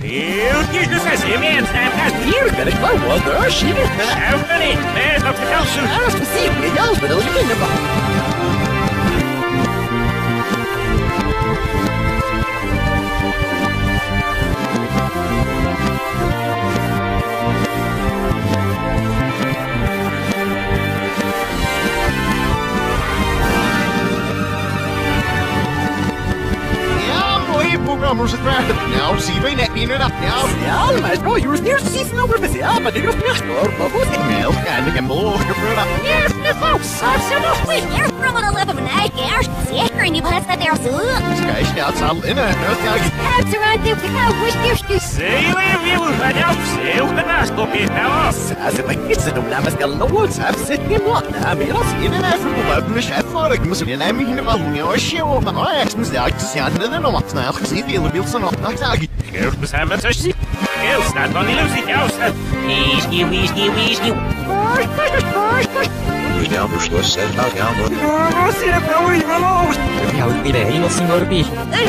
Eu digo assim, mesmo, Hier ben ik wel wat hoor, zie je? Schaukel niet, nee, op de kansen. Ja, programma's het werd. Nou, zie je net dat. Ja, Ja, maar zo, je was eerst precies een over ja, maar dit was niet hoor, maar goed. heel klein, ik heb beloofd gebeurd. Yes, the folks, I'm so much with your from an 11 night, Gash. Zeker in die plaats dat er zo. Kijk, staat al in een uitgang. Heb ze aan de vrouw, wish there's dus. Zeeuw en wiel, wat jou, zeeuw genaast op je nou. Als ik iets te doen, dan is het lood, heb zit niet wat. Nou, meer als In een even beloofd mijn chef voor. Ik moest weer naar mij in de wal. Ja, show, maar hij is mis daar. Ze zijn er nog wat snel Irene og senor Pi. Jeg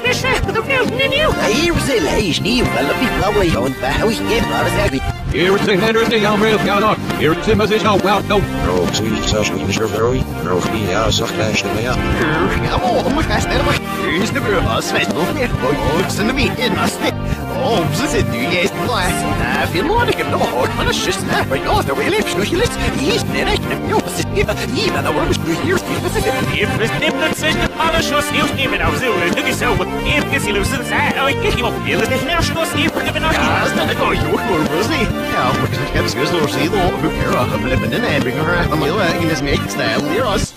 Here's the Lashni, Vallaby the house, get out. Here's the Henry, the Amrail Gallock, here's the Mazis, how well, no. No, a user, very, no, has a flash in the air. Come on, my fast, never. Here's the Brewhouse Festival, oh, it's the meat, in us, Oh, this is New Year's class. I feel like I'm not hard on a shit now, but not the way I'm specialist. He's in it, and you're the even the world is New Year's. If it's a different system, I'm sure he's even out of the way. Look at Ja, dat is net een joh, hoor, Rosie. Ja, maar ik zeg, het is weer zo, zie je, hoe ik er aan heb, en ik ben in een, ik ben er, ik